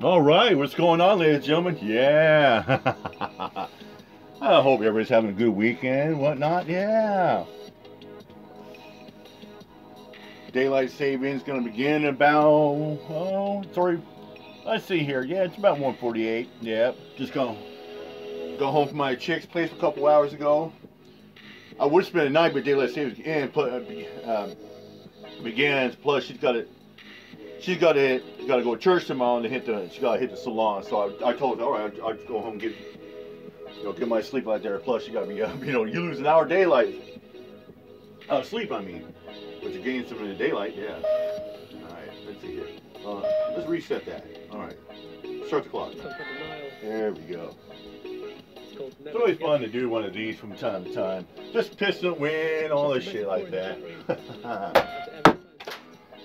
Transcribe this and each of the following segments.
All right, what's going on, ladies and gentlemen? Yeah. I hope everybody's having a good weekend, whatnot. Yeah. Daylight savings going to begin about, oh, sorry. Let's see here. Yeah, it's about 148. Yeah, just to go home from my chick's place a couple hours ago. I would spend the night, but daylight savings in, uh, begins. Plus, she's got it she's got to got to go to church tomorrow and hit the she got to hit the salon. So I, I told her, all right, I'll, I'll go home and get you know get my sleep out there. Plus, you got to be uh, you know you lose an hour daylight. Uh, sleep, I mean, but you gain some of the daylight. Yeah. All right, let's see here. Uh, let's reset that. All right, start the clock. There we go. It's always fun to do one of these from time to time. Just piston win, all this shit like that.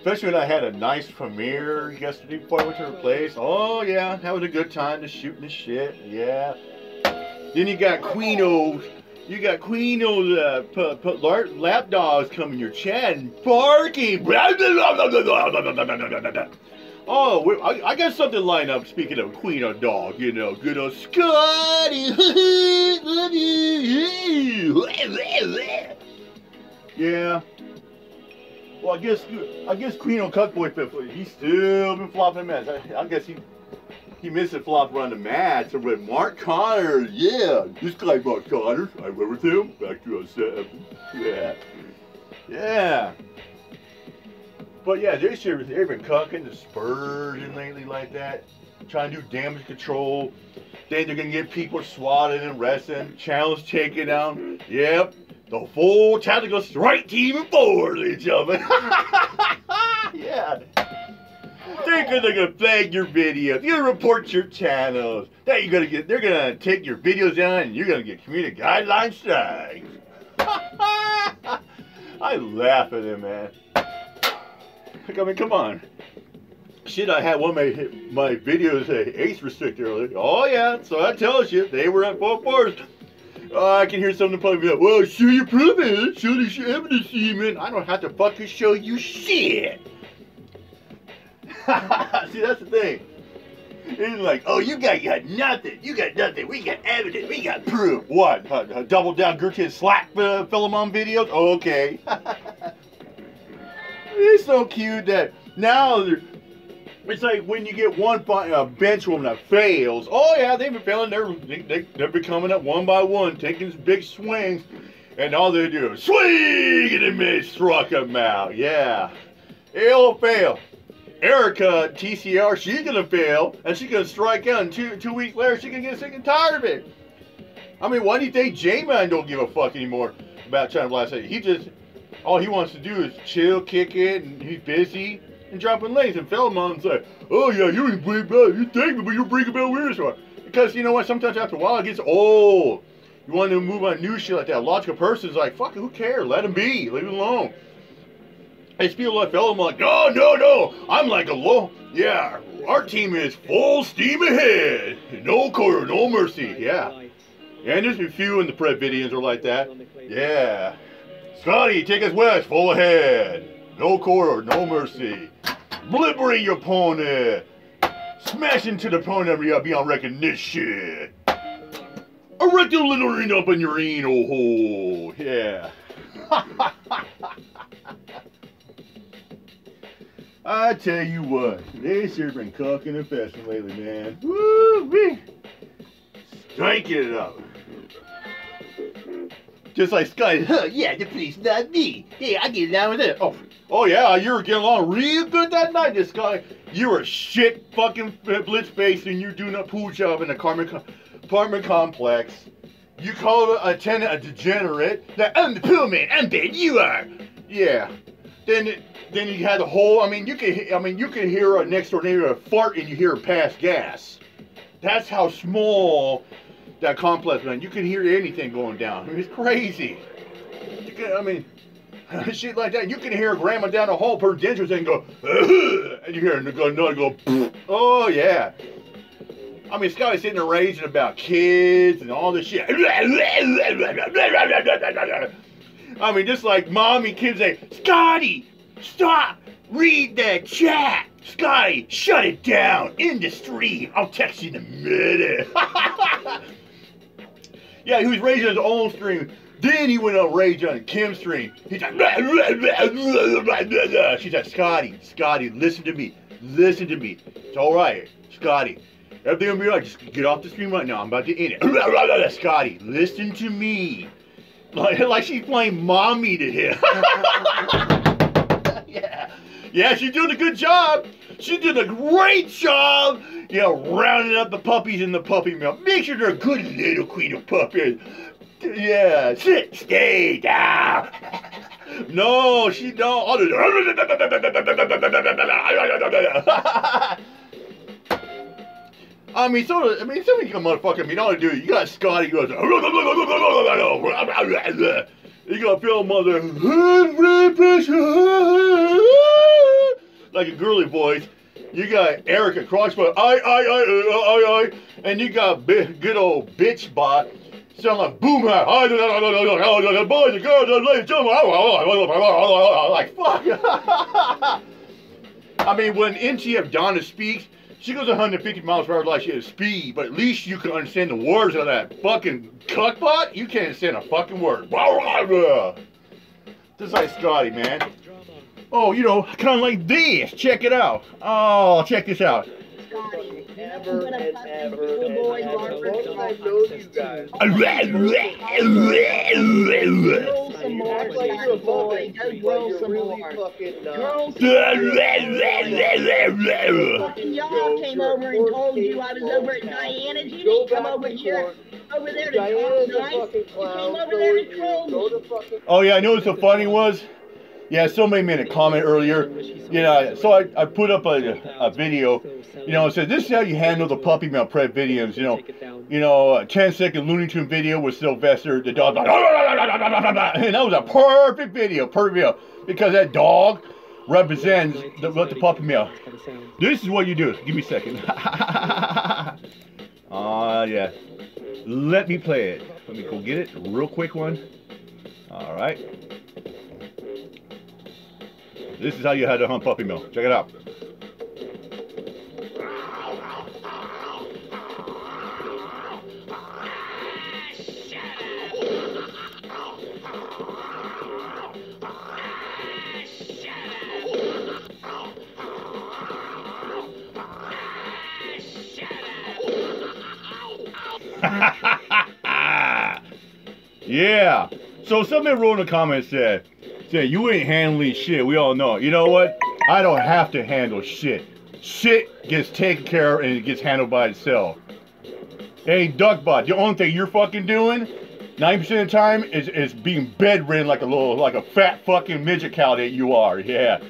Especially when I had a nice premiere yesterday before I went to her place. Oh yeah, that was a good time to shoot the shit. Yeah. Then you got Queeno's. You got Queeno's uh, lap dogs coming your chat and barking. Oh, I, I, got something lined up. Speaking of Queen of Dog, you know, good old Scotty. yeah. Well, I guess I guess Queen on Cuckboy he's still been flopping mats. I, I, guess he he missed a flop around the. And with Mark Connors, yeah, this guy Mark Connors, I remember with him back to 07. Yeah, yeah. But yeah, this year they've been cucking the Spurgeon lately like that, trying to do damage control. Then they're gonna get people swatted and wrestling, challenge taken down. Yep, the full tactical strike team of four, ladies and gentlemen. yeah. They're gonna, gonna flag your videos. You're gonna report your channels. Then you're gonna get. They're gonna take your videos down, and you're gonna get community guideline strikes. I laugh at him, man. I mean, come on. Shit, I had one of my my videos a ace restricted earlier. Oh yeah, so that tells you they were at four fours. Oh, I can hear something probably like, well, show your proof it. Show the evidence, man. I don't have to fucking show you shit. See, that's the thing. It's like, oh, you got, got nothing. You got nothing. We got evidence. We got proof. What? Double down Gurkha Slack uh, Philemon videos? okay. it's so cute that now it's like when you get one uh, bench woman that fails. Oh yeah, they've been failing. They're they, they're becoming up one by one, taking big swings, and all they do is swing and they struck them out. Yeah, it'll fail. Erica TCR, she's gonna fail, and she's gonna strike out. And two two weeks later, she's gonna get sick and tired of it. I mean, why do you think J-Man don't give a fuck anymore about trying to blast it? He just all he wants to do is chill, kick it, and he's busy and dropping lanes. And Philemon say, oh yeah, you ain't bring about, you think me, but you bring about weird stuff. Because you know what, sometimes after a while it gets old. You want to move on new shit like that. A logical person's like, fuck, who cares? Let him be. Leave him alone. It's people like Philemon like, no, no, no. I'm like a low. Yeah, our team is full steam ahead. No quarter, no mercy. Yeah. Yeah, and there's a few in the prep videos are like that. Yeah. Scotty, take us west, full ahead. No quarter, no mercy. Obliterate your pony. Smash into the pony, opponent beyond recognition. Erect a little ring up in your anal hole. Yeah. I tell you what, they sure been cooking and fessing lately, man. Woo wee. Striking it up. Just like Sky, huh, yeah, the police, not me. Yeah, I get along with it. Oh, oh yeah, you were getting along real good that night, this guy. You were shit fucking blitz based and you're doing a pool job in a apartment, apartment complex. You call a tenant a degenerate. That I'm the pool man, I'm bad, you are. Yeah. Then then you had the whole, I mean, you can, I mean, you can hear a next door neighbor fart and you hear pass gas. That's how small that complex, man. You can hear anything going down. I mean, it's crazy. You I mean, shit like that. You can hear grandma down the hall per dentures and go, and you hear another go, oh yeah. I mean, Scotty's sitting there raging about kids and all this shit. I mean, just like mommy kids say, Scotty, stop, read that chat. Scotty, shut it down in the. I'll text you in a minute. Yeah, he was raising his own stream. Then he went on rage on Kim's stream. He's like, she's like, Scotty, Scotty, listen to me. Listen to me. It's all right, Scotty. Everything will be all right. Just get off the stream right now. I'm about to end it. Scotty, listen to me. Like, like she's playing mommy to him. yeah. Yeah, she's doing a good job. She's doing a great job. You know, rounding up the puppies in the puppy mill. Make sure they're a good little queen of puppies. Yeah, sit, stay down. No, she don't. I mean, so I mean, somebody come motherfucker. I mean, all you do, you got Scotty goes. You got Phil Mother like a girly voice. You got Erica Crossbow, I, I, I, I, I, and you got good old bitch bot. Sound like boom, boys and girls, ladies and gentlemen, like fuck. I mean, when NTF Donna speaks, she goes 150 miles per hour like she has speed, but at least you can understand the words of that fucking cuckbot. You can't understand a fucking word. Just like Scotty, man. Oh, you know, kind of like this. Check it out. Oh, check this out. Scotty, ever and ever and boy, ever. Margaret, Most I know you guys. Grill some more, act like you're a Scotty boy. puppet, Go but grill you're some really more. fucking not. Some more. Fucking y'all came over and told you I was over at Diana's. You didn't come over here, over there to talk a nice. You came over there to troll me. Oh yeah, I know what so funny was. Yeah, somebody made a comment earlier. Know, so I, I put up a, a video. You know, it said this is how you handle the puppy mill prep videos. You know, you know, a 10 second Looney Tune video with Sylvester, the dog, and that was a perfect video, perfect video, because that dog represents the, what the puppy mill. This is what you do. Give me a second. Ah, yeah. Let me play it. Let me go get it. Real quick one. All right. This is how you had to hunt puppy mill. Check it out. yeah. So somebody wrote in the comments said, said you ain't handling shit. We all know. You know what? I don't have to handle shit. Shit gets taken care of and it gets handled by itself. Hey, Duckbot, the only thing you're fucking doing, 90% of the time, is, is being bedridden like a little, like a fat fucking midget cow that you are. Yeah.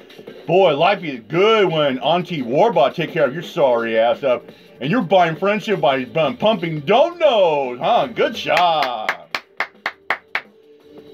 Boy, life is good when Auntie Warbot take care of your sorry ass up. And you're buying friendship by, pumping don't know, huh? Good job.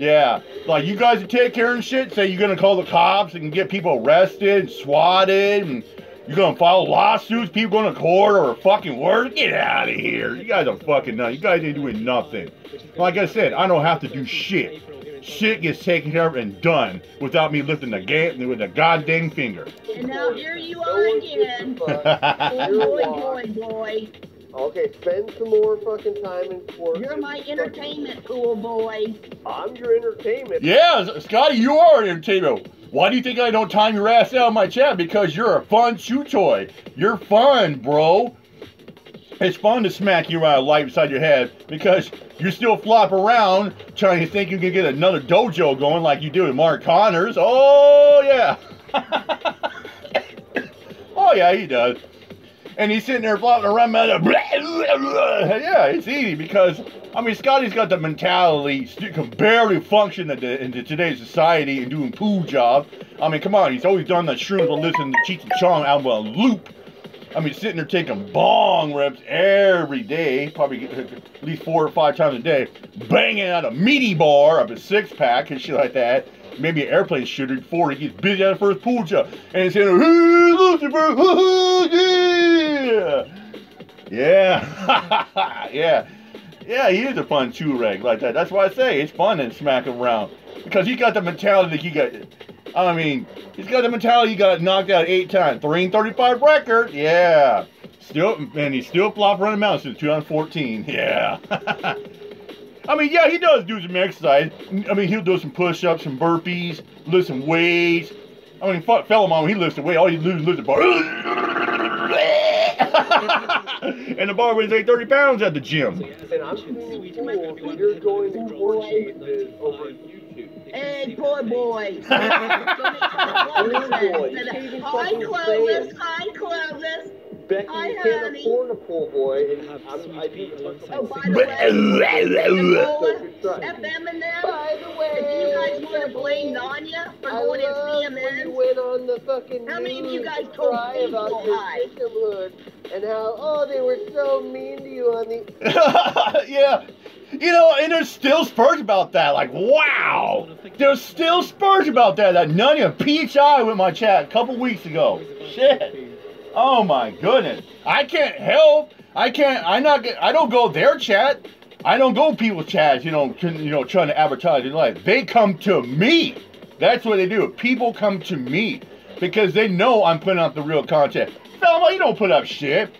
Yeah, like you guys take care of shit. Say you're gonna call the cops and get people arrested, and swatted, and you're gonna file lawsuits. People going to court or fucking work. Get out of here! You guys are fucking nuts. You guys ain't doing nothing. Like I said, I don't have to do shit. Shit gets taken care of and done without me lifting the ga- with a goddamn finger. And now here you are again. Boy, boy, boy, boy. Okay, spend some more fucking time in court. You're my entertainment pool, boy. I'm your entertainment. Yeah, Scotty, you are an entertainer. Why do you think I don't time your ass out of my chat? Because you're a fun chew toy. You're fun, bro. It's fun to smack you around light beside your head because you still flop around trying to think you can get another dojo going like you do with Mark Connors. Oh, yeah. oh, yeah, he does. And he's sitting there flopping around. man, Yeah, it's easy because, I mean, Scotty's got the mentality, st- can barely function in, the, in today's society and doing pool job. I mean, come on, he's always done the shrooms while listening to Cheech and Chong album on loop. I mean, sitting there taking bong reps every day, probably at least four or five times a day, banging out a meaty bar of a six pack and shit like that. Maybe an airplane shooter before he gets busy out for first pool job. And he's saying, Hey, Lucifer, yeah. Yeah. yeah. Yeah, he is a fun chew rag like that. That's why I say it's fun to smack him around. Because he got the mentality that he got I mean, he's got the mentality. He got knocked out eight times. 3 and 35 record. Yeah. Still, and he's still flopping around the mountain since 2014. Yeah. I mean, yeah, he does do some exercise. I mean, he'll do some push-ups, some burpees, lift some weights. I mean, fuck, fella mom, he lifts the weight. All he lifts lift the bar. and the bar weighs like 30 pounds at the gym. And I'm too cool. You're going to four chases over YouTube. Hey, poor boy. boy. Hi, Clovis. Hi, Clovis. Becky, Hi, you can't honey. afford a pool boy, and I'm, I do Oh, by the way, Nicola, Good try. FM If you guys want to blame Nanya for I going at love when you went on the fucking How many of you news guys to told cry people about your victimhood and how oh they were so mean to you on the yeah. You know, and there's still spurs about that. Like, wow. There's still spurs about that. That none of PHI with my chat a couple weeks ago. Shit. Oh my goodness. I can't help. I can't. I not. get- I don't go their chat. I don't go people's chats. You know, you know, trying to advertise their life. They come to me. That's what they do. People come to me because they know I'm putting out the real content. Thelma, you don't put up shit.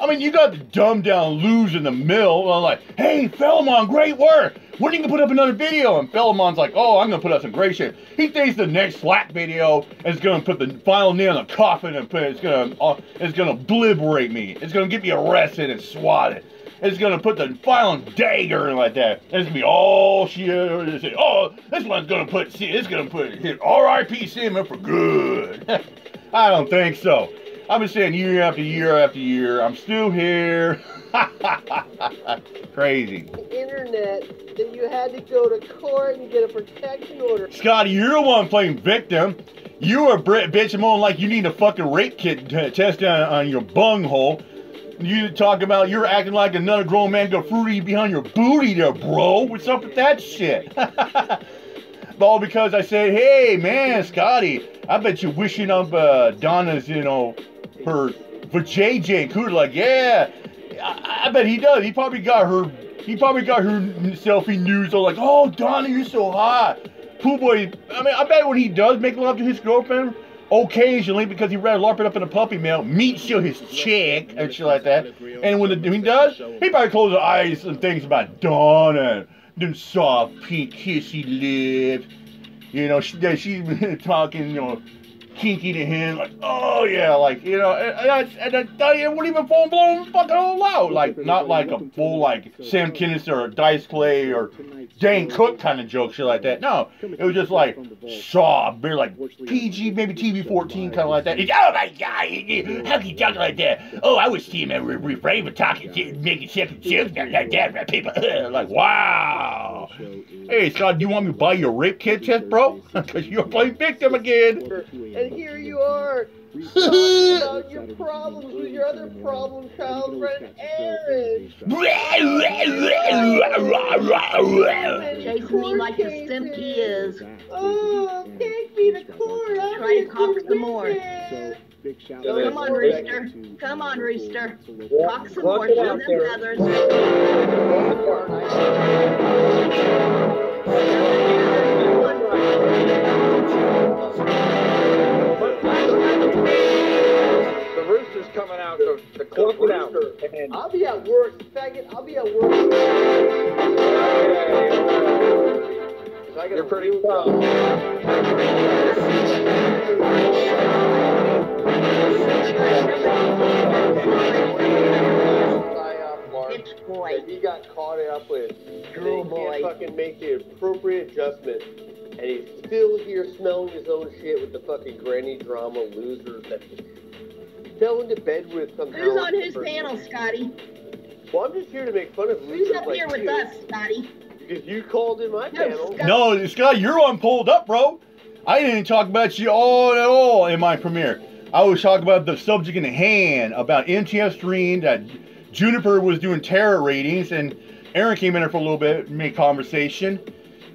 I mean, you got the dumb down lose in the mill. I'm like, hey, Philemon, great work. When are you gonna put up another video? And Philemon's like, oh, I'm gonna put up some great shit. He thinks the next Slack video is gonna put the final nail in the coffin and put it's gonna uh, it's gonna obliterate me. It's gonna get me arrested and swatted. It's gonna put the final dagger in like that. It's gonna be all gonna say, Oh, this one's gonna put see, it's gonna put hit R.I.P. Simon for good. I don't think so. I've been saying year after year after year. I'm still here. Crazy. internet that you had to go to court and get a protection order. Scotty, you're the one playing victim. You were bitching on like you need a fucking rape kit t- test on, on your bunghole. You talk about you're acting like another grown man go fruity behind your booty there, bro. What's up with that shit? All because I said, hey man, Scotty, I bet you wishing up uh, Donna's, you know, her JJ Cooter. Like, yeah, I, I bet he does. He probably got her. He probably got her selfie news. All like, oh Donna, you're so hot. Pooh boy. I mean, I bet when he does make love to his girlfriend, occasionally because he rather larp it up in a puppy mill, meet show his chick and shit like that. And when, the, he does, he probably closes his eyes and thinks about Donna, them soft pink kissy lips. You know, she, that she's talking, you know, kinky to him, like, oh yeah, like, you know, and, and, and, and it wouldn't even full blown fucking all out. Like, not like a full, like, Sam Kinison or Dice Clay or Dane Cook kind of joke, shit like that. No, it was just like, soft, very like PG, maybe TV 14, kind of like that. Oh my god, how can you talk like that? Oh, I wish him and re- refrain from talking, making second jokes like that, people. like, wow. Hey, Scott, do you want me to buy you a rape kit test, bro? Because you're playing victim again. And here you are, talking about your problems with your other problem child friend, Aaron. chasing me like a simp he is. Oh, take me to court. I'm Try to gonna cock some more. wicked. Come on, Rooster. Come on, Rooster. Cock some more, it show them there. feathers. The out to, to clock it out. And I'll be at work, faggot. I'll be at work. So I got You're pretty real proud. job. Psyop lark Bitch boy. he got caught up with. Girl and he boy. can't fucking make the appropriate adjustment. And he's still here smelling his own shit with the fucking granny drama losers that he fell into bed with somehow. Who's on whose panel, Scotty? Well, I'm just here to make fun of you. Who's losers up like here with you, us, Scotty? Because you called in my No, panel. Scott- No, Scott, you're on pulled up, bro. I didn't talk about you all at all in my premiere. I was talking about the subject in hand, about MTF Stream, that Juniper was doing terror ratings, and Aaron came in there for a little bit, made conversation.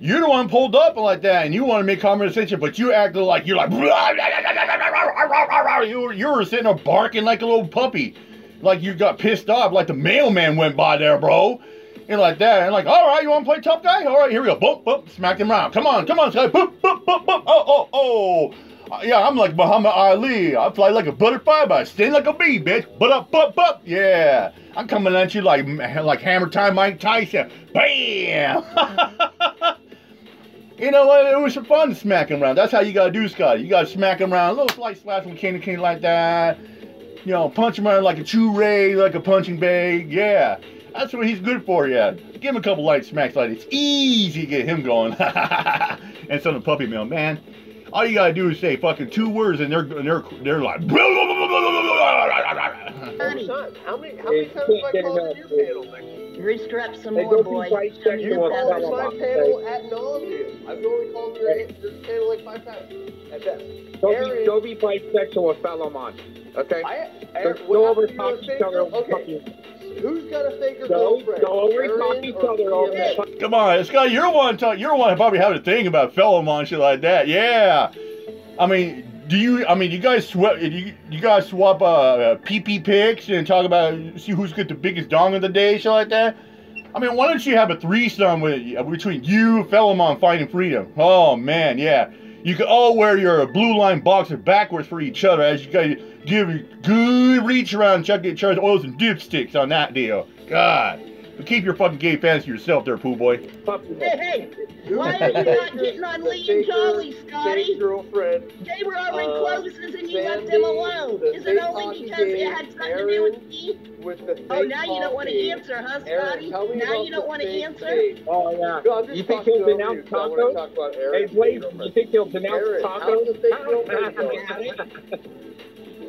You're the one pulled up like that, and you want to make conversation, but you acted like you're like you you were sitting there barking like a little puppy, like you got pissed off, like the mailman went by there, bro. And like that, and like, all right, you want to play tough guy? All right, here we go. Boop, boop, smack him around. Come on, come on. Boop, boop, boop, boop. Oh, oh, oh. Uh, Yeah, I'm like Muhammad Ali. I fly like a butterfly, but I sting like a bee, bitch. But up, but, but. Yeah, I'm coming at you like like Hammer Time Mike Tyson. Bam. you know what? It was some fun smacking around. That's how you gotta do, Scotty. You gotta smack him around, a little slight slash from king to king like that. You know, punch him around like a chew ray, like a punching bag. Yeah, that's what he's good for. Yeah, give him a couple light smacks like it's easy to get him going. and some of the puppy mill, man. All you gotta do is say fucking two words, and they're and they're they're like. How many? How many, how many Hey, times have I called enough, your dude. panel, man? Rooster up some Hey, more, go boy. right Show your You sexual called my fellow. panel at nauseam. I've only called your, your panel like five times at best. Don't be, Aaron- don't be bisexual with Felomon. Okay? I, Don't go over happened to talk each other. girl- Okay, who's got a faker Don't, girlfriend? don't over Aaron talk each other over Ian? Come on, Scott, you're one. Talk, you're one. Probably have a thing about fellow shit like that. Yeah. I mean, do you? I mean, you guys swap. You, you guys swap uh, PP pics and talk about see who's got the biggest dong of the day, shit like that. I mean, why don't you have a threesome with uh, between you, Fellowmon, fighting freedom? Oh man, yeah. You could all wear your blue line boxer backwards for each other as you guys give a good reach around, check each other's oils and dipsticks on that deal. God. But keep your fucking gay fans to yourself there, poo boy. Hey, hey, why are you not getting on Lee and faker Jolly, fake Scotty? girlfriend They were already Uh, closes and you left them alone. Is it only because it had something to do with me? with the Oh, now you don't want to answer, huh, Aaron, Scotty? tell me Now you don't want to answer? date. Oh, yeah. No, You think he'll over denounce you, 'cause I want tacos? to Hey, Aaron's Blaze, you think he'll denounce Aaron, how's tacos?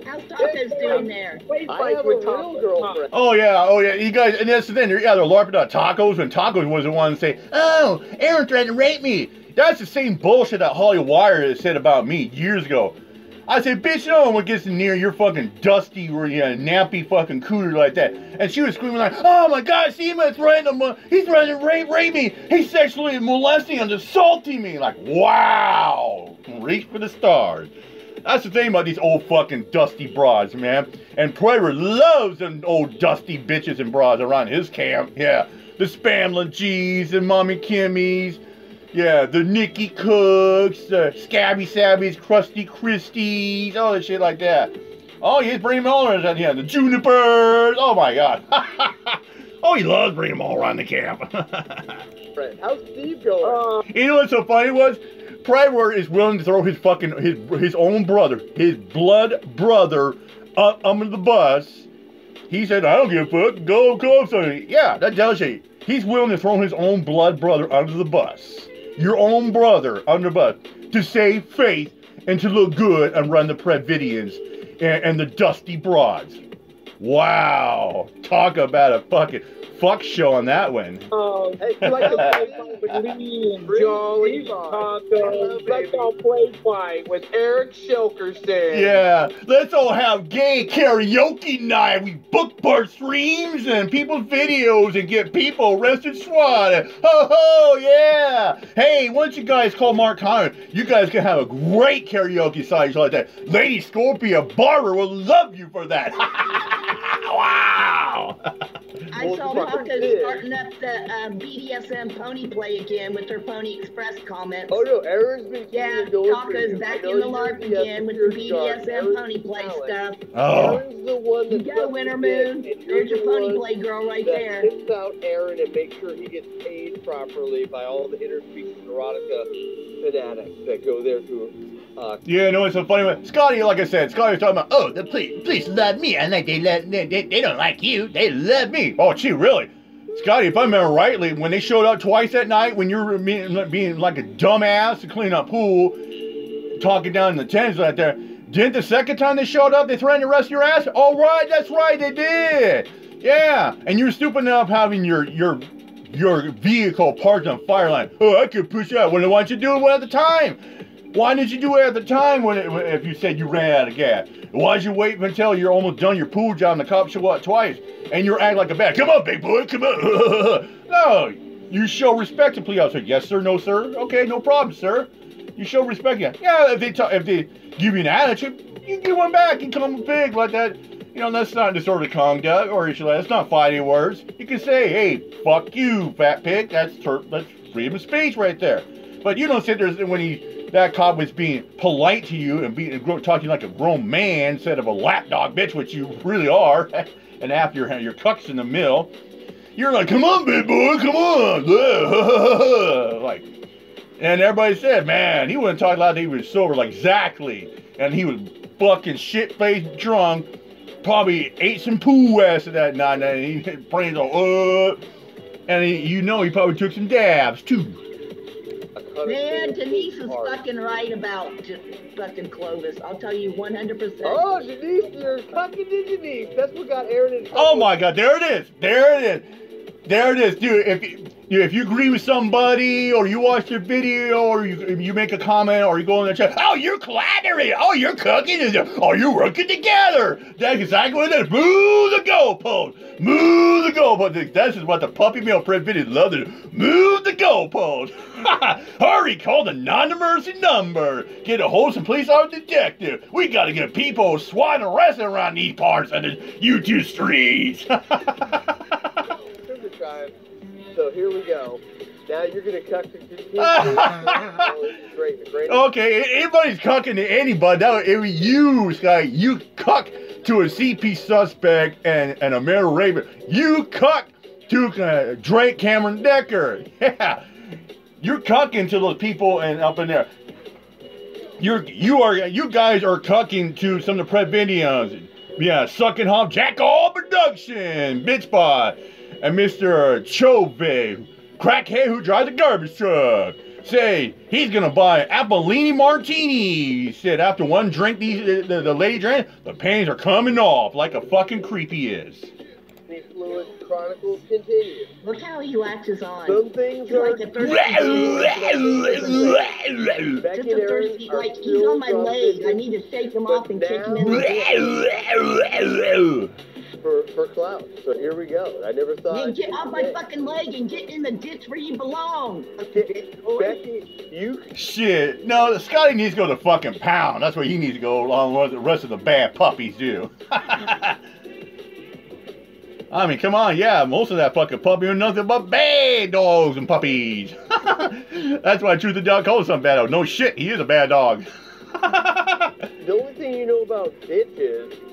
the fake? How's Tacos doing there? I have a real girlfriend. Oh yeah, oh yeah, you guys, and that's the thing. They're, yeah, they're larping about tacos when tacos was the one to say, "Oh, Aaron tried to rape me." That's the same bullshit that Holly Wire said about me years ago. I said, "Bitch, no one gets near your fucking dusty, or you know, nappy fucking cooter like that." And she was screaming like, "Oh my God, see him? It's to, he's trying to rape, rape me. He's sexually molesting and assaulting me." Like, wow, reach for the stars. That's the thing about these old fucking dusty broads, man. And Predator loves them old dusty bitches and broads around his camp. Yeah. The Spamlin G's and Mommy Kimmy's. Yeah, the Nikki Cooks, the Scabby Sabbies, Krusty Christies, all that shit like that. Oh, he's bringing them all around. Yeah, the Junipers. Oh my god. oh, he loves bringing them all around the camp. Friend. How's Steve going? Uh, You know what's so funny was? Predator is willing to throw his fucking his his own brother, his blood brother, uh, under the bus. He said, "I don't give a fuck. Go on me." Yeah, that tells you he's willing to throw his own blood brother under the bus. Your own brother under the bus to save faith and to look good and run the Predvidians and, and the Dusty Broads. Wow, talk about a fucking fuck show on that one. um, Hey, you like to tell play fight with Lee and Jolly, Steve on. tacos. Hello, Let's all play fight with Eric Shilkerson. Yeah, let's all have gay karaoke night. We book bar streams and people's videos and get people arrested SWAT. Ho ho, yeah. Hey, why don't you guys call Mark Connor? You guys can have a great karaoke site like that. Lady Scorpia Barber will love you for that. wow. I Well, saw fucking Tacos did. starting up the um, BDSM pony play again with her Pony Express comments. Oh no, Aaron's been keeping Yeah, it going for you. back in the you're LARP the again with the security. BDSM Aaron's pony play talent. stuff. Oh. Aaron's the one You that go, Winter Moon. and you're There's your the pony play girl right that there. picks out Aaron and make sure he gets paid properly by all the interspecies erotica fanatics that go there to uh, Yeah, no, it's so funny. Scotty, like I said, Scotty was talking about, oh, the police, police love me. I like they love, they, they, don't like you. They love me. Oh, gee, really? Scotty, if I remember rightly, when they showed up twice that night, when you were being, like a dumbass to clean up pool, talking down in the tents right there, didn't the second time they showed up, they threatened to arrest your ass? All right, that's right, they did. Yeah, and you were stupid enough having your your your vehicle parked on fire line. Oh, I could push you out. Well, why didn't you do it one at the time? Why didn't you do it at the time when it, if you said you ran out of gas? Why did you wait until you're almost done your pool job and the cops show up twice and you're acting like a bad? Come on, big boy, come on. no, you show respect to police officer. Yes, sir. No, sir. Okay, no problem, sir. You show respect. Yeah, yeah. If they ta- if they give you an attitude, you give one back. You come big like that. You know, that's not disorderly conduct, or should, that's not fighting words. You can say, hey, fuck you, fat pig. That's, ter- that's freedom of speech right there. But you don't sit there when he, that cop was being polite to you and being talking like a grown man instead of a lapdog bitch, which you really are. and after your your cucks in the mill, you're like, come on, big boy, come on, like. And everybody said, man, he wouldn't talk like he was sober, like exactly. And he was fucking shit faced drunk. Probably ate some poo ass that night, and he brains all, uh, and he, you know he probably took some dabs too. Man, Denise is fucking right about fucking Clovis. I'll tell you 100%. Oh, Denise, you're fucking Denise. That's what got Aaron in oh trouble. Oh my God, there it is. There it is. There it is, dude. If you, if you agree with somebody, or you watch their video, or you you make a comment, or you go in the chat, oh, you're collaborating, oh, you're cooking, oh, you're working together. That's exactly what it is. Move the goalpost. Move the goalpost. This is what the puppy mill print video love to do. Move the goalpost. Hurry, call the non-emergency number. Get a wholesome police officer detective. We gotta get people swatting arrested around these parts of the YouTube streets. So here we go. Now you're gonna cuck to oh, great, great. Okay, anybody's cucking to anybody. That it was you, Sky. You cuck to a CP suspect and, and a Mary Raven. You cuck to uh, Drake Cameron Decker. Yeah. You're cucking to those people and up in there. You're you are you guys are cucking to some of the Preventions. Yeah, sucking hop Jack All Production, Bitch Bot, and Mr. Chove, crackhead who drives a garbage truck. Say he's gonna buy Apollini Martini. He said after one drink, these the, the lady drank, the panties are coming off like a fucking creepy is. These fluid chronicles continue. Look how he latches on. Some things are like a thirsty. Just a thirsty, like he's on my leg. I need to shake him off and kick him in the for, for clout. So here we go. I never thought. Then get off my fucking leg and get in the ditch where you belong. Becky, you. Shit. No, Scotty needs to go to fucking pound. That's where he needs to go along with the rest of the bad puppies do. I mean, come on, yeah, most of that fucking puppy are nothing but bad dogs and puppies. That's why Truth the Dog calls some bad dog. No shit, he is a bad dog. the only thing you know about ditches is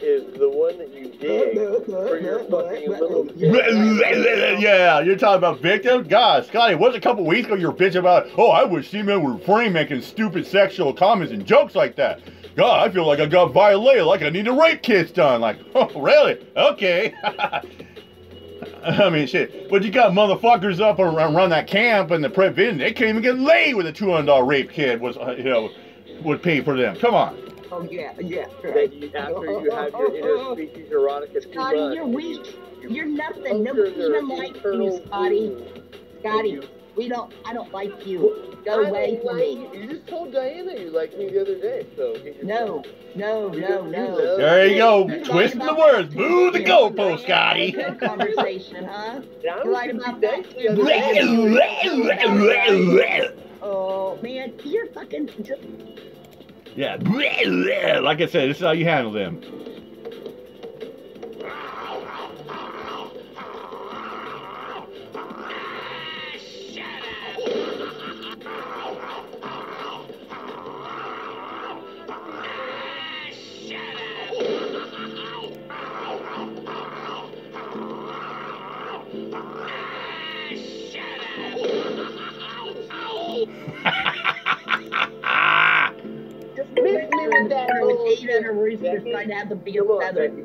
the one that you dig for your fucking little. yeah, you're talking about victim? God, Scotty, was a couple weeks ago you were bitching about, oh, I wish female were free making stupid sexual comments and jokes like that. God, I feel like I got violated, like I need a rape kit done. Like, oh, really? Okay. I mean, shit. But you got motherfuckers up around that camp and the prevent. They can't even get laid with a two hundred dollar rape kit was, uh, you know, would pay for them. Come on. Oh yeah, yeah. Right. You, after you have your interspecies erotica Scotty, you're weak. You're nothing. Nobody even likes you, Scotty. Scotty. We don't. I don't like you. Go away from me. You just told Diana you liked me the other day, so. No, no, no, no. There you go, twisting the words. Move the goalpost, Scotty. Conversation, huh? You're right about that. Oh man, you're fucking just. Yeah, like I said, this is how you handle them.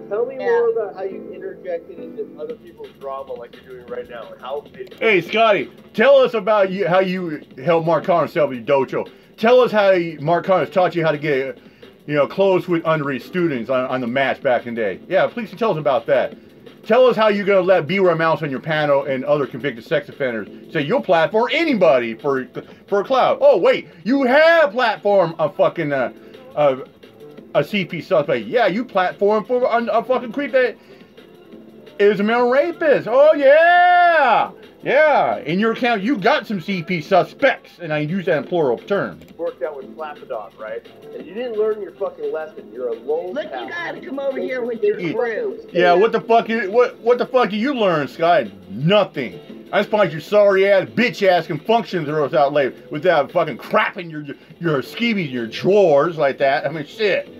Tell me yeah. more about how you interjected into other people's drama like you're doing right now, and how. Hey, Scotty, tell us about you, how you helped Mark Connors set up your dojo. Tell us how you, Mark Connors taught you how to get, you know, close with underage students on, on the match back in the day. Yeah, please tell us about that. Tell us how you're going to let Beware Mouse on your panel and other convicted sex offenders say you'll platform anybody for for a cloud. Oh wait, you have platform a fucking uh, uh, a CP suspect. Yeah, you platform for a, a fucking creep that is a male rapist. Oh yeah, yeah. In your account, you got some CP suspects, and I use that in plural term. Worked out with Flapadon, right? And you didn't learn your fucking lesson. You're a lone Look, you pal. gotta come over here with your Yeah. crew. Yeah, what the fuck? You, what what the fuck do you learn, Sky? Nothing. I just find your sorry ass, bitch ass can function without late, without fucking crapping your your skeevies, your drawers like that. I mean, shit.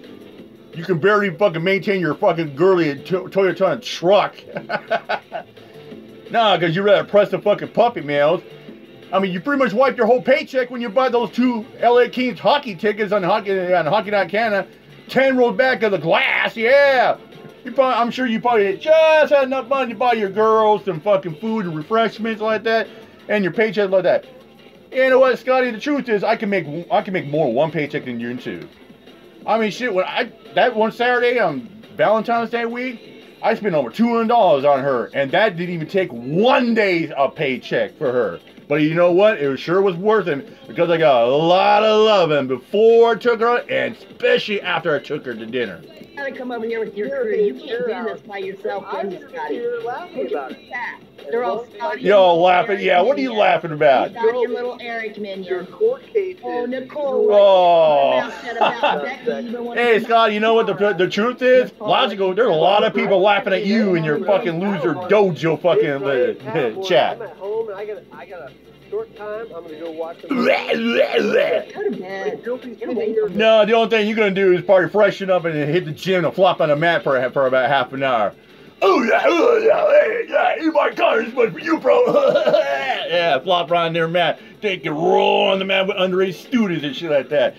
You can barely fucking maintain your fucking girly to- Toyota truck. nah, because you rather press the fucking puppy mails. I mean, you pretty much wipe your whole paycheck when you buy those two LA Kings hockey tickets on Hockey on Hockey Night Canada. Ten rolls back of the glass, yeah. You probably, I'm sure you probably just had enough money to buy your girls some fucking food and refreshments like that, and your paycheck like that. You know what, Scotty? The truth is, I can make I can make more one paycheck than you two. I mean, shit. When I that one Saturday on Valentine's Day week, I spent over two hundred dollars on her, and that didn't even take one day's a paycheck for her. But you know what? It sure was worth it because I got a lot of loving before I took her, and especially after I took her to dinner. You gotta come over here with your You're crew. You can't do sure this by yourself, I'm just here laughing about it. They're all Scotty. Y'all laughing? Yeah, what are you laughing about? Scotty and little Eric Your court cases. Oh, Nicole. Oh. Mouth shut about Becky even when Hey Scott, you know what the, the truth is? Logical. There's a lot of people laughing at you in your fucking loser dojo fucking Big Ryan uh, Cowboy, chat. I'm at home and I got I got a short time. I'm gonna go watch some. Go to bed. You'll be Get sitting away here. from me. No, the only thing you're gonna do is probably freshen up and hit the gym and flop on the mat for for about half an hour. Oh yeah, oh yeah, hey, yeah, eat my car, this one's for you, bro. yeah, flop around their mat, take a roll on the mat with underage students and shit like that.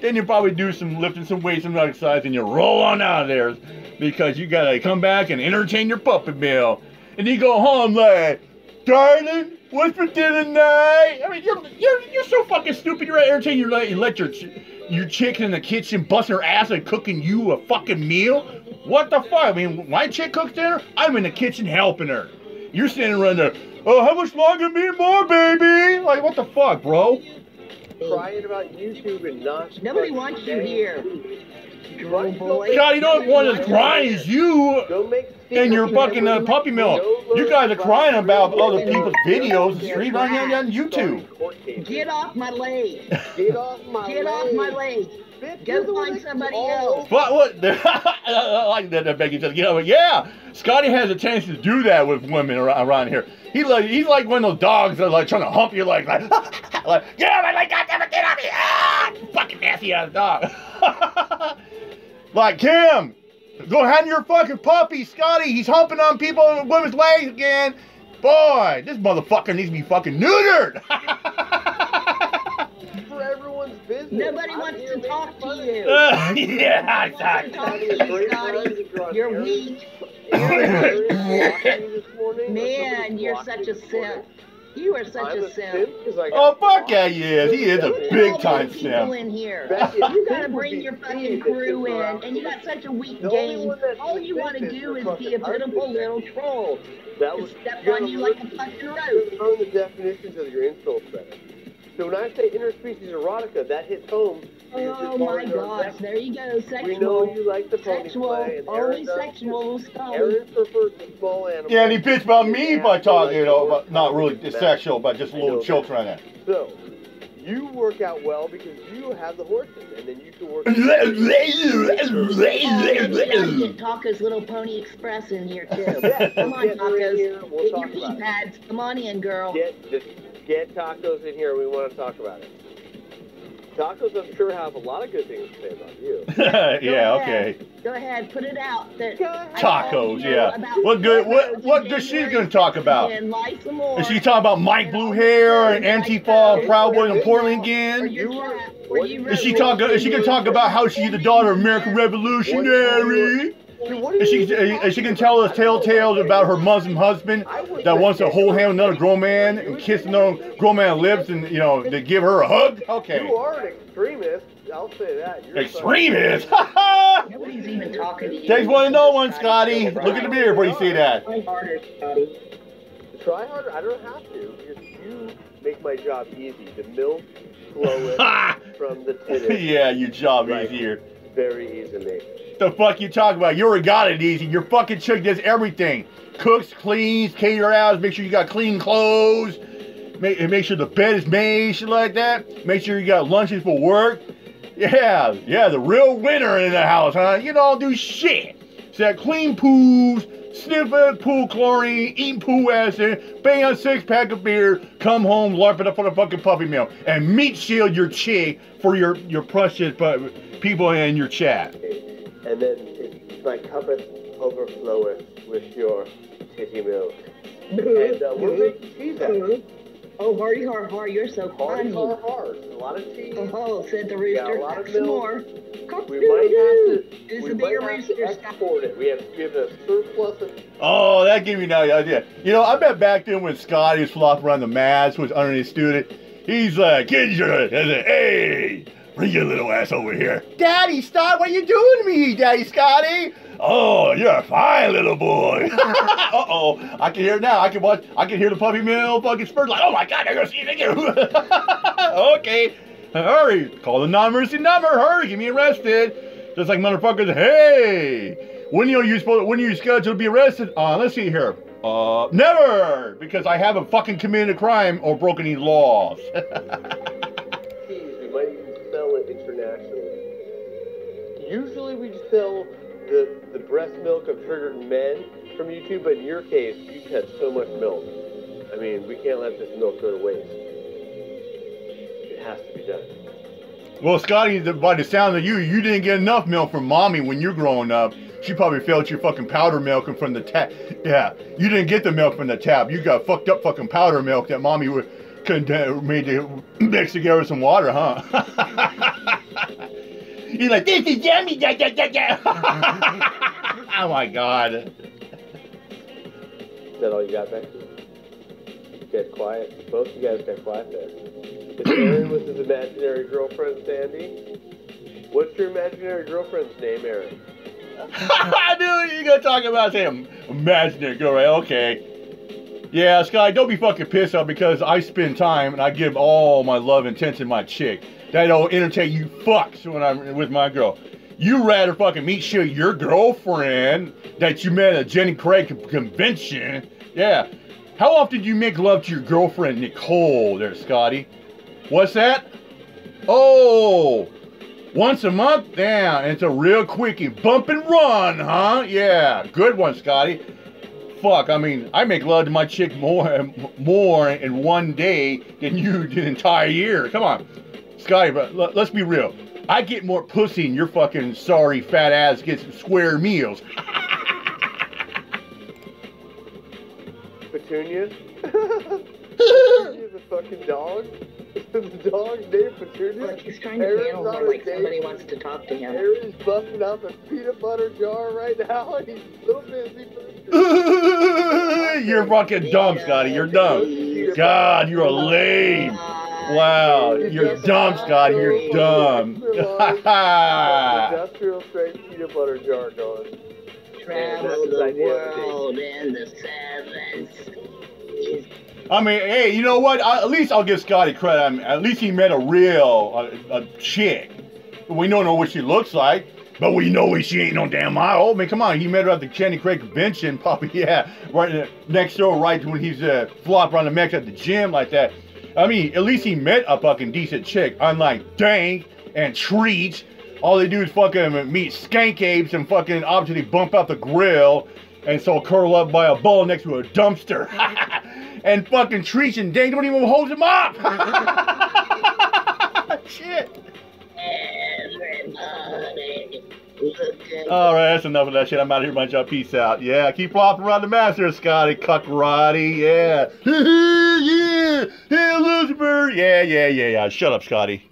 Then you probably do some lifting, some weights, some exercise, and you roll on out of there because you gotta come back and entertain your puppet mill. And you go home like, darling, what's for dinner tonight? I mean, you're you're, you're so fucking stupid. You're entertaining. You let you let your ch- your chick in the kitchen busting her ass and cooking you a fucking meal. What the fuck? I mean, my chick cooks dinner. I'm in the kitchen helping her. You're standing around there. Oh, how much longer? Me more, baby. Like, what the fuck, bro? crying about YouTube and not. Nobody wants you here. Food. Droll boy. God, you don't want as crying as you Go make and your fucking uh, puppy mill. You guys are crying about other people's videos streamed on, on YouTube. Get off my leg. Get off my leg. Get off my leg. Bitch, Go you're the find somebody else. What? What? I like that. that Becky says, you know, yeah. Scotty has a tendency to do that with women around, around here. He like he's like one of those dogs that are like trying to hump you, like like, like get off me, like goddamn it, get off me, ah, fucking nasty ass dog. like Kim, go hand your fucking puppy, Scotty. He's humping on people, and women's legs again. Boy, this motherfucker needs to be fucking neutered. for business. Nobody I'm wants to talk to you. Uh, yeah, exactly. Talk to You, Scotty. You're weak. You this morning, Man, you're such you a this simp. You are such I'm a simp. 'cause I Oh fuck yeah, he is. He is a Look at big all time these people simp. in here. Becky, You gotta bring your fucking crew in, and you got such a weak The game. All you want to do is is be a pitiful little troll. That was step on you like a fucking you rope. should the definitions of your insults better. So when I say interspecies erotica, that hits home. Oh my gosh, sex- there you go, We know sexual. you like the pony Sexual, play, and only Aaron sexual stuff. Aaron prefers the small animals. Yeah, and he bitched about me by talking, you know, Like about not really the sexual, but just I little know chokes around that. So, you work out well because you have the horses, and then you can work. Oh, you gotta get Taco's Little Pony Express in here too. Yeah, Come on, get her Tacos. here, we'll Get your talk pee about it. pads. Come on in, girl. Get just get tacos in here. We want to talk about it. Tacos, I'm sure, have a lot of good things to say about you. yeah, okay. Go ahead, put it out. That Go ahead. Tacos, yeah. What good- what- what good she's gonna talk about? And like some more. Is she talking about Mike Blue Hair and Antifa and Proud Boy, and Portland Or again? You were- chat, where what- you Is she wrote- talking? Is she gonna talk about how she's the daughter of American Revolutionary? Dude, what are Is she? you Is she gonna tell us telltales about her Muslim husband that wants to hold hand with another grown man and kiss another grown man's lips and you know to give her a hug? Okay. You are an extremist. I'll say that. You're Extremist. Nobody's even talking to you. Takes one to know one, Scotty. Look at the mirror before you see that. Try harder, Scotty. Try harder. I don't have to because you make my job easy. The milk flowing from the titty yeah, your job Right. easier. very easily. The fuck you talking about? You already got it easy. Your fucking chick does everything. cooks, cleans, cater out. Make sure you got clean clothes. Make, make sure the bed is made, shit like that. Make sure you got lunches for work. Yeah, yeah, the real winner in the house, huh? You don't do shit. So that clean pools, sniffing pool chlorine, eating pool acid, bang a six pack of beer, come home, larp it up on a fucking puppy mill, and meat shield your chick for your your precious people in your chat. And then it's my cup is overflowing with your titty milk. And uh, we're making cheese out. Oh, hardy har har, you're so Hard, funny. hard, hard. A lot of cheese. Oh, said the We got a rooster. lot of some milk. more. Cook We might have to. Is we the might have to rooster stop? export it. We have we have a surplus of. Oh, that gave me an idea. You know, I bet back then when Scotty was flopping around the mats, was under his student, he's like, "Get your, I said, hey, bring your little ass over here." Daddy, stop! What you doing to me, Daddy Scotty? Oh, you're a fine little boy. uh oh, I can hear it now. I can watch. I can hear the puppy mill fucking spurt like, oh my god, they're gonna see it again. okay, hurry, call the non-mercy number. Hurry, get me arrested. Just like motherfuckers. Hey, when are you supposed? When are you scheduled to be arrested? Uh, let's see here. Uh, never, because I haven't fucking committed a crime or broken any laws. internationally. Usually we sell the, the breast milk of triggered men from YouTube, but in your case, you've had so much milk. I mean, we can't let this milk go to waste. It has to be done. Well, Scotty, by the sound of you, you didn't get enough milk from mommy when you're growing up. She probably felt your fucking powder milk from the tap. Yeah, you didn't get the milk from the tap. You got fucked up fucking powder milk that mommy would uh, made to mix together with some water, huh? You're like, this is yummy, da, da, da, da. oh my god. Is that all you got back there? Guys quiet? Both of you guys got quiet there. Is Aaron with his imaginary girlfriend, Sandy? What's your imaginary girlfriend's name, Aaron? I knew you gonna talk about him. imaginary girl, right? Okay. Yeah, Sky, don't be fucking pissed off because I spend time and I give all my love and attention to my chick. That'll entertain you fucks when I'm with my girl. You rather fucking meet shit your girlfriend that you met at Jenny Craig convention. Yeah. How often do you make love to your girlfriend, Nicole, there, Scotty? What's that? Oh, once a month? Damn, it's a real quickie. Bump and run, huh? Yeah, good one, Scotty. Fuck, I mean, I make love to my chick more more in one day than you did an entire year. Come on. Scotty, but let's be real. I get more pussy than your fucking sorry fat ass gets square meals. Petunia? Petunia's a fucking dog? the dog's named Petunia? Look, he's trying to Aaron's handle on like date. somebody wants to talk to him. Aaron's busting out the peanut butter jar right now, and he's a little busy you're fucking dumb, Scotty. You're dumb. God, you're a lame. Wow, you're dumb, Scotty. You're dumb. Industrial strength peanut butter jar going. Travel That's his the idea of the day. world in the seven seas. I mean, hey, you know what? I, at least I'll give Scotty credit. I mean, at least he met a real a, a chick. We don't know what she looks like, but we know she ain't no damn model. I mean, come on, he met her at the Jenny Craig convention, probably yeah, right next door, right when he's uh, flop around the mech at the gym like that. I mean, at least he met a fucking decent chick, unlike Dank and Treat. All they do is fucking meet skank apes and fucking obviously bump out the grill and so curl up by a bowl next to a dumpster. and fucking Treats and Dank don't even hold him up. Shit. Everybody, look at All right, that's enough of that shit. I'm out of here, my job. Peace out. Yeah, keep flopping around the master, Scotty. Cuck Roddy. Yeah. yeah. Hey, Lucifer. Yeah, yeah, yeah, yeah. Shut up, Scotty.